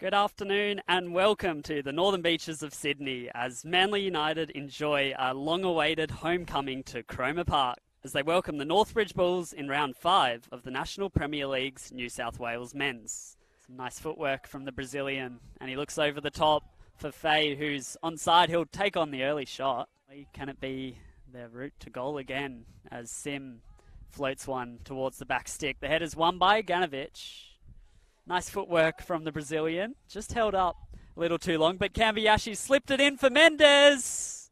Good afternoon and welcome to the Northern Beaches of Sydney as Manly United enjoy a long awaited homecoming to Cromer Park as they welcome the Northbridge Bulls in round five of the National Premier League's New South Wales men's. Some nice footwork from the Brazilian and he looks over the top for Fay who's onside. He'll take on the early shot. Can it be their route to goal again as Sim floats one towards the back stick? The head is won by Ganovich. Nice footwork from the Brazilian. Just held up a little too long, but Kambayashi slipped it in for Mendes.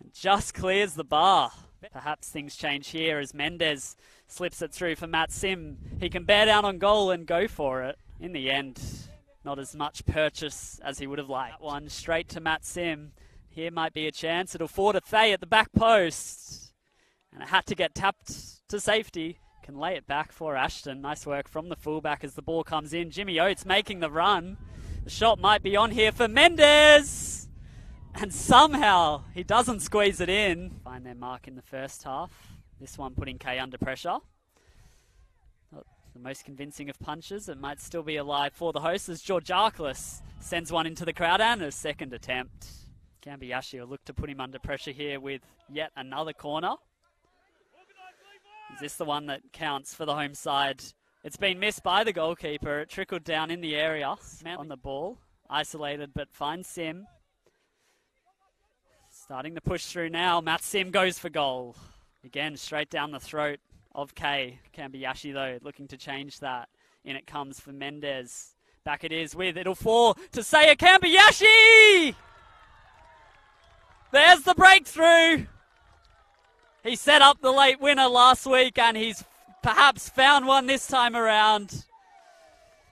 And just clears the bar. Perhaps things change here as Mendes slips it through for Matt Sim. He can bear down on goal and go for it. In the end, not as much purchase as he would have liked. That one straight to Matt Sim. Here might be a chance. It'll fall to Fay at the back post. And it had to get tapped to safety can lay it back for Ashton. Nice work from the fullback as the ball comes in. Jimmy Oates making the run. The shot might be on here for Mendes. And somehow he doesn't squeeze it in. Find their mark in the first half. This one putting Kay under pressure. Not the most convincing of punches. It might still be alive for the host as George Arkless sends one into the crowd and a second attempt. Kambayashi will look to put him under pressure here with yet another corner. Is this the one that counts for the home side? It's been missed by the goalkeeper. It trickled down in the area. On the ball. Isolated but fine Sim. Starting to push through now. Matt Sim goes for goal. Again, straight down the throat of Kay. Kambayashi, though, looking to change that. In it comes for Mendes. Back it is with. It'll fall to Saya Kambayashi! There's the breakthrough! He set up the late winner last week and he's perhaps found one this time around.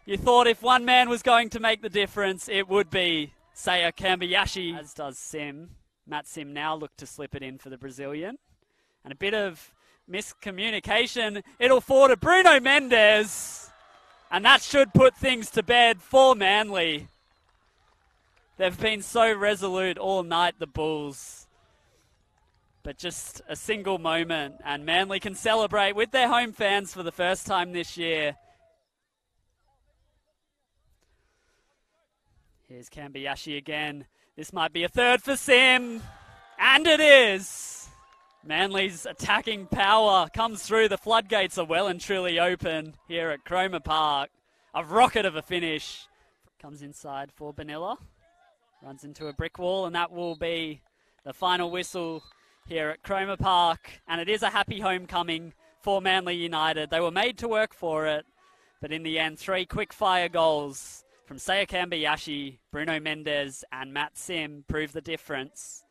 You thought if one man was going to make the difference, it would be Saya Kambayashi, as does Sim. Matt Sim now look to slip it in for the Brazilian. And a bit of miscommunication. It'll fall to Bruno Mendes. And that should put things to bed for Manly. They've been so resolute all night, the Bulls but just a single moment, and Manly can celebrate with their home fans for the first time this year. Here's Kambayashi again. This might be a third for Sim, and it is. Manly's attacking power comes through. The floodgates are well and truly open here at Cromer Park. A rocket of a finish. Comes inside for Benilla. Runs into a brick wall, and that will be the final whistle here at Cromer Park, and it is a happy homecoming for Manly United. They were made to work for it, but in the end, three quick fire goals from Saya Kambayashi, Bruno Mendes, and Matt Sim prove the difference.